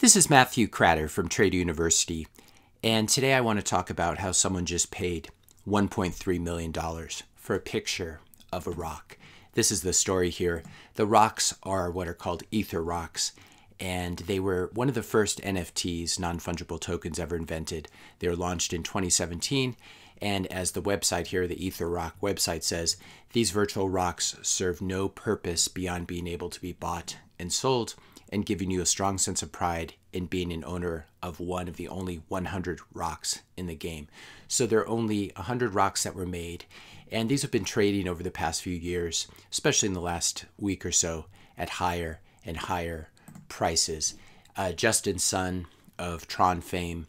This is Matthew Kratter from Trader University, and today I want to talk about how someone just paid $1.3 million for a picture of a rock. This is the story here. The rocks are what are called ether rocks, and they were one of the first NFTs, non fungible tokens, ever invented. They were launched in 2017, and as the website here, the Ether Rock website says, these virtual rocks serve no purpose beyond being able to be bought and sold and giving you a strong sense of pride in being an owner of one of the only 100 rocks in the game. So there are only 100 rocks that were made, and these have been trading over the past few years, especially in the last week or so, at higher and higher prices. Uh, Justin Sun of Tron fame,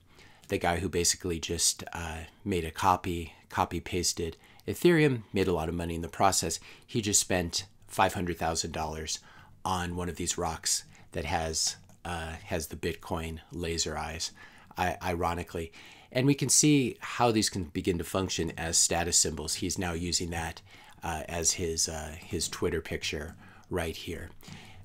the guy who basically just uh, made a copy, copy pasted Ethereum, made a lot of money in the process. He just spent $500,000 on one of these rocks that has uh, has the Bitcoin laser eyes, ironically. And we can see how these can begin to function as status symbols. He's now using that uh, as his uh, his Twitter picture right here.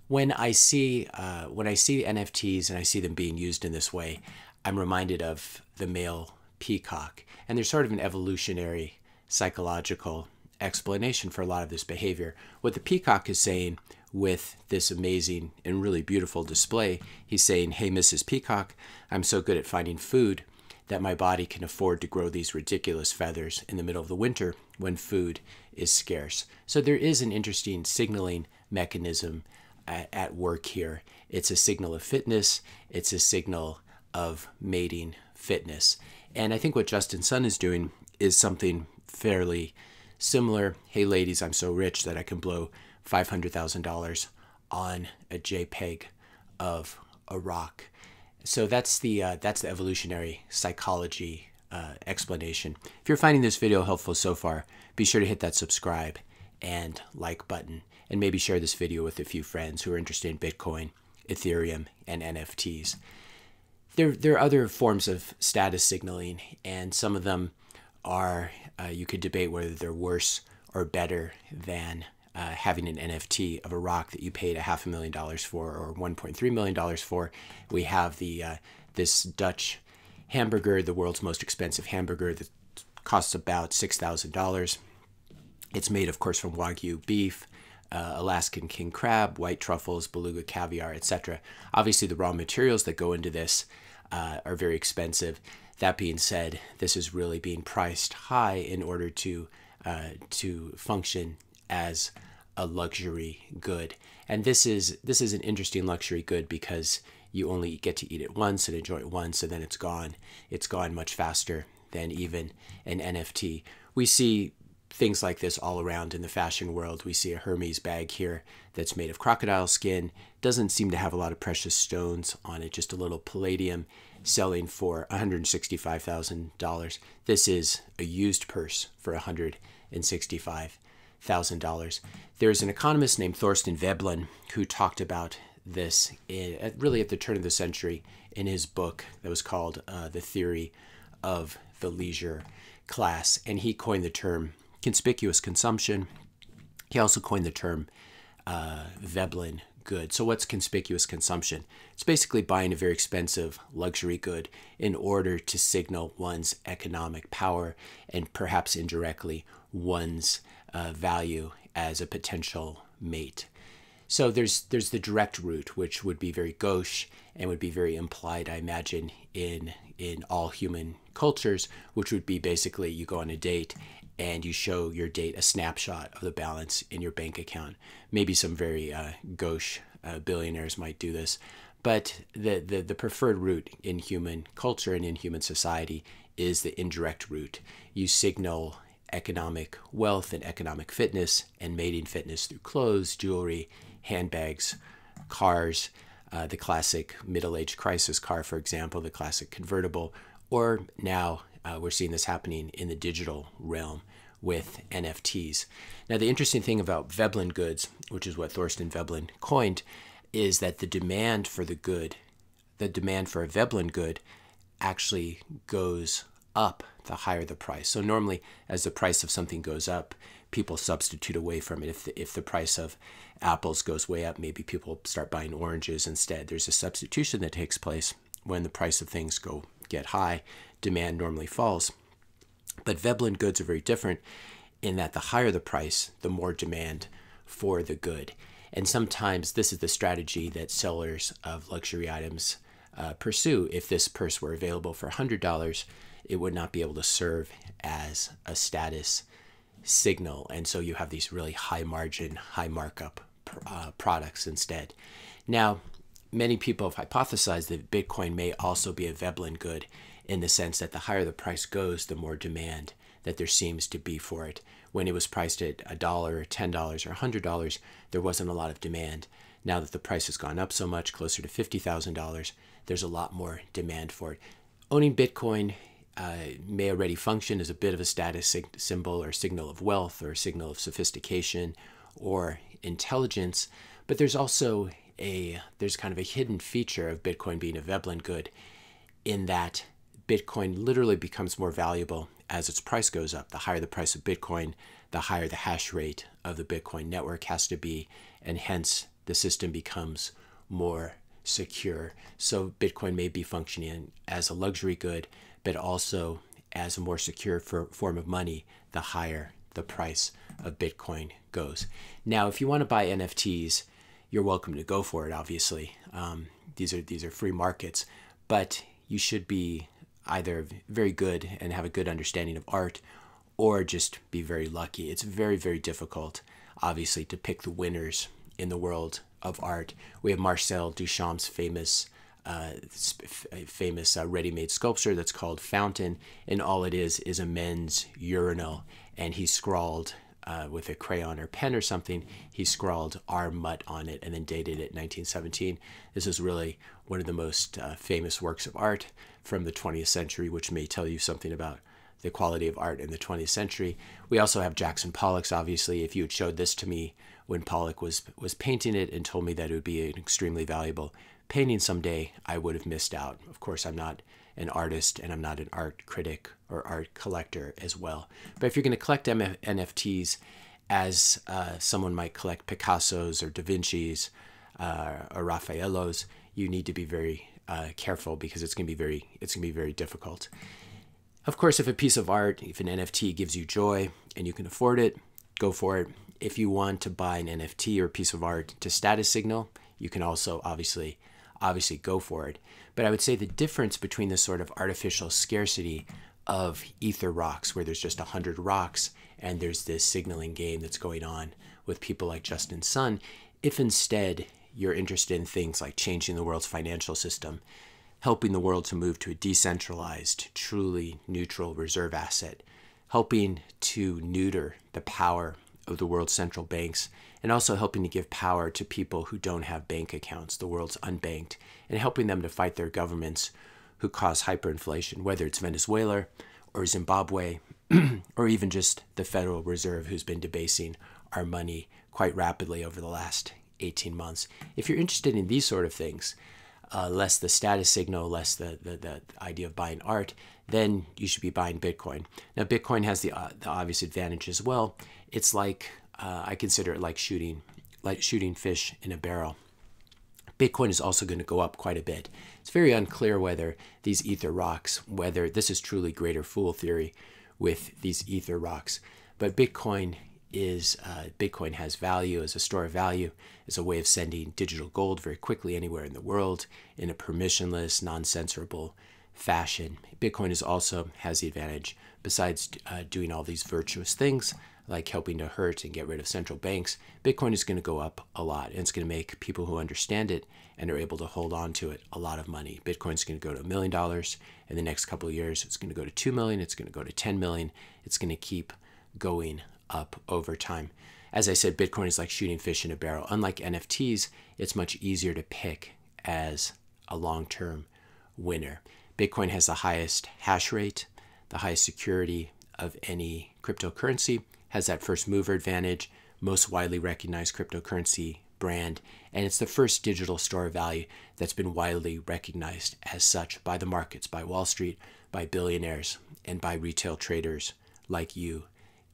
When I see uh, when I see NFTs and I see them being used in this way, I'm reminded of the male peacock, and there's sort of an evolutionary psychological explanation for a lot of this behavior. What the peacock is saying with this amazing and really beautiful display. He's saying, Hey, Mrs. Peacock, I'm so good at finding food that my body can afford to grow these ridiculous feathers in the middle of the winter when food is scarce. So there is an interesting signaling mechanism at, at work here. It's a signal of fitness, it's a signal of mating fitness. And I think what Justin Sun is doing is something fairly similar. Hey, ladies, I'm so rich that I can blow $500,000 on a JPEG of a rock. So that's the uh, that's the evolutionary psychology uh, explanation. If you're finding this video helpful so far, be sure to hit that subscribe and like button, and maybe share this video with a few friends who are interested in Bitcoin, Ethereum, and NFTs. There, there are other forms of status signaling, and some of them are uh, you could debate whether they're worse or better than uh, having an NFT of a rock that you paid a half a million dollars for or 1.3 million dollars for. We have the uh, this Dutch hamburger, the world's most expensive hamburger that costs about six thousand dollars. It's made, of course, from wagyu beef. Uh, Alaskan king crab, white truffles, beluga caviar, etc. Obviously, the raw materials that go into this uh, are very expensive. That being said, this is really being priced high in order to uh, to function as a luxury good. And this is this is an interesting luxury good because you only get to eat it once and enjoy it once and then it's gone. It's gone much faster than even an NFT. We see things like this all around in the fashion world. We see a Hermes bag here that's made of crocodile skin, doesn't seem to have a lot of precious stones on it, just a little palladium selling for $165,000. This is a used purse for 165 thousand dollars. There's an economist named Thorstein Veblen who talked about this in, really at the turn of the century in his book that was called uh, "The Theory of the Leisure Class," and he coined the term conspicuous consumption. He also coined the term uh, Veblen good. So, what's conspicuous consumption? It's basically buying a very expensive luxury good in order to signal one's economic power and perhaps indirectly one's uh, value as a potential mate. So there's there's the direct route, which would be very gauche and would be very implied, I imagine, in in all human cultures, which would be basically you go on a date and you show your date a snapshot of the balance in your bank account. Maybe some very uh, gauche uh, billionaires might do this, but the, the the preferred route in human culture and in human society is the indirect route. You signal economic wealth and economic fitness and mating fitness through clothes, jewelry, handbags, cars, uh, the classic middle age crisis car, for example, the classic convertible, or now uh, we're seeing this happening in the digital realm with NFTs. Now, the interesting thing about Veblen goods, which is what Thorstein Veblen coined, is that the demand for the good, the demand for a Veblen good, actually goes up the higher the price. So normally, as the price of something goes up, people substitute away from it. If the, if the price of apples goes way up, maybe people start buying oranges instead. There's a substitution that takes place when the price of things go get high. Demand normally falls. But Veblen goods are very different in that the higher the price, the more demand for the good. And sometimes this is the strategy that sellers of luxury items uh, pursue. If this purse were available for $100, it would not be able to serve as a status signal. And so you have these really high margin, high markup uh, products instead. Now, many people have hypothesized that Bitcoin may also be a Veblen good in the sense that the higher the price goes, the more demand that there seems to be for it. When it was priced at a dollar, ten dollars, or a hundred dollars, there wasn't a lot of demand. Now that the price has gone up so much, closer to fifty thousand dollars, there's a lot more demand for it. Owning Bitcoin uh, may already function as a bit of a status symbol or signal of wealth or signal of sophistication or intelligence, but there's also a there's kind of a hidden feature of Bitcoin being a Veblen good in that Bitcoin literally becomes more valuable as its price goes up. The higher the price of Bitcoin, the higher the hash rate of the Bitcoin network has to be, and hence the system becomes more secure. So Bitcoin may be functioning as a luxury good, but also as a more secure form of money the higher the price of Bitcoin goes. Now, if you want to buy NFTs, you're welcome to go for it. Obviously, um, these are these are free markets, but you should be either very good and have a good understanding of art, or just be very lucky. It's very very difficult, obviously, to pick the winners in the world of art. We have Marcel Duchamp's famous. Uh, famous uh, ready-made sculpture that's called Fountain, and all it is is a men's urinal, and he scrawled uh, with a crayon or pen or something, he scrawled "R Mutt" on it and then dated it 1917. This is really one of the most uh, famous works of art from the 20th century, which may tell you something about the quality of art in the 20th century. We also have Jackson Pollock's. Obviously, if you had showed this to me when Pollock was was painting it and told me that it would be an extremely valuable painting someday, I would have missed out. Of course, I'm not an artist and I'm not an art critic or art collector as well. But if you're going to collect MF- NFTs as uh, someone might collect Picasso's or Da Vinci's uh, or Raffaello's, you need to be very uh, careful because it's going to be very it's going to be very difficult. Of course, if a piece of art, if an NFT gives you joy and you can afford it, go for it. If you want to buy an NFT or piece of art to status signal, you can also obviously obviously go for it. But I would say the difference between the sort of artificial scarcity of ether rocks, where there's just 100 rocks and there's this signaling game that's going on with people like Justin Sun, if instead you're interested in things like changing the world's financial system, helping the world to move to a decentralized, truly neutral reserve asset, helping to neuter the power of the world's central banks and also helping to give power to people who don't have bank accounts, the world's unbanked, and helping them to fight their governments who cause hyperinflation, whether it's Venezuela or Zimbabwe or even just the Federal Reserve, who's been debasing our money quite rapidly over the last 18 months. If you're interested in these sort of things, uh, less the status signal, less the, the, the idea of buying art, then you should be buying Bitcoin. Now, Bitcoin has the, uh, the obvious advantage as well. It's like, uh, I consider it like shooting, like shooting fish in a barrel. Bitcoin is also going to go up quite a bit. It's very unclear whether these ether rocks, whether this is truly greater fool theory with these ether rocks, but Bitcoin is uh, Bitcoin has value as a store of value, as a way of sending digital gold very quickly anywhere in the world in a permissionless, non-censorable fashion. Bitcoin is also has the advantage, besides uh, doing all these virtuous things like helping to hurt and get rid of central banks, Bitcoin is going to go up a lot, and it's going to make people who understand it and are able to hold on to it a lot of money. Bitcoin's going to go to a million dollars in the next couple of years. It's going to go to two million. It's going to go to 10 million. It's going to keep going up over time. As I said, Bitcoin is like shooting fish in a barrel. Unlike NFTs, it's much easier to pick as a long term winner. Bitcoin has the highest hash rate, the highest security of any cryptocurrency, has that first mover advantage, most widely recognized cryptocurrency brand, and it's the first digital store of value that's been widely recognized as such by the markets, by Wall Street, by billionaires, and by retail traders like you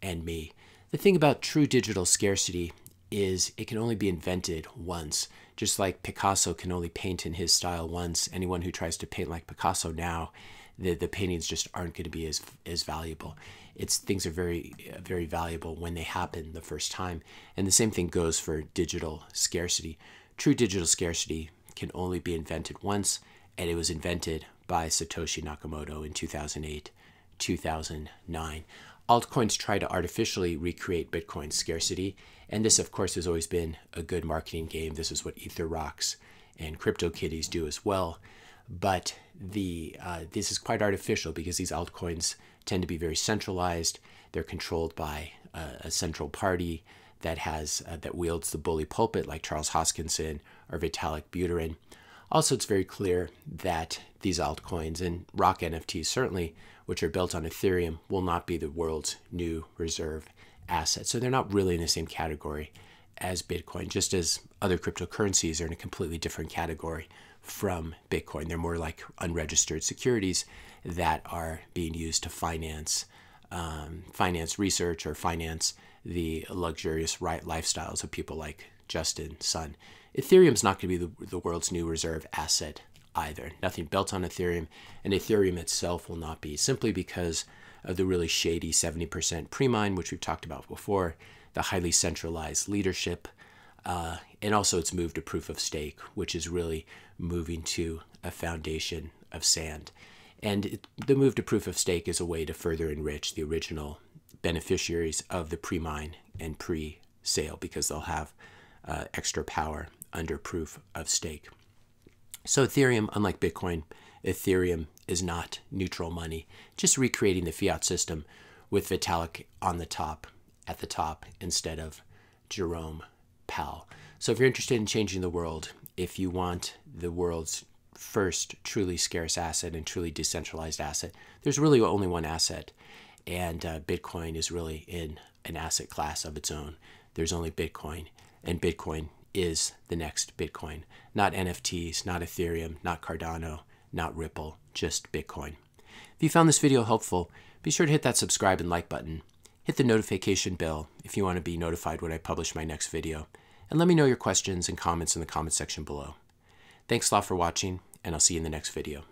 and me. The thing about true digital scarcity is it can only be invented once. Just like Picasso can only paint in his style once, anyone who tries to paint like Picasso now, the, the paintings just aren't going to be as, as valuable. It's things are very very valuable when they happen the first time, and the same thing goes for digital scarcity. True digital scarcity can only be invented once, and it was invented by Satoshi Nakamoto in 2008, 2009 altcoins try to artificially recreate Bitcoin's scarcity. And this, of course, has always been a good marketing game. This is what Ether Rocks and CryptoKitties do as well. But the uh, this is quite artificial because these altcoins tend to be very centralized. They're controlled by a central party that has uh, that wields the bully pulpit, like Charles Hoskinson or Vitalik Buterin. Also, it's very clear that these altcoins and rock NFTs certainly which are built on Ethereum, will not be the world's new reserve asset. So they're not really in the same category as Bitcoin, just as other cryptocurrencies are in a completely different category from Bitcoin. They're more like unregistered securities that are being used to finance um, finance research or finance the luxurious right lifestyles of people like Justin Sun. Ethereum's not going to be the, the world's new reserve asset either. Nothing built on Ethereum, and Ethereum itself will not be simply because of the really shady 70% pre-mine, which we've talked about before, the highly centralized leadership, uh, and also its move to proof of stake, which is really moving to a foundation of sand. And it, the move to proof of stake is a way to further enrich the original beneficiaries of the pre-mine and pre-sale because they'll have uh, extra power under proof of stake. So Ethereum, unlike Bitcoin, Ethereum is not neutral money, just recreating the fiat system with Vitalik on the top, at the top, instead of Jerome Powell. So if you're interested in changing the world, if you want the world's first truly scarce asset and truly decentralized asset, there's really only one asset. And uh, Bitcoin is really in an asset class of its own. There's only Bitcoin, and Bitcoin is the next Bitcoin. Not NFTs, not Ethereum, not Cardano, not Ripple, just Bitcoin. If you found this video helpful, be sure to hit that subscribe and like button. Hit the notification bell if you want to be notified when I publish my next video. And let me know your questions and comments in the comment section below. Thanks a lot for watching, and I'll see you in the next video.